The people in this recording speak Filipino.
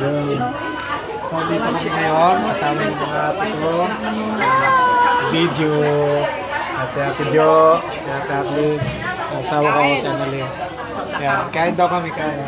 Yun. So, dito kami ngayon. Kasama yung mga pito. Ah, video. Uh, si Ate Jo. Si Ate Atlet. Ang asawa ko si Annalyn. Yan. Kain daw kami kain.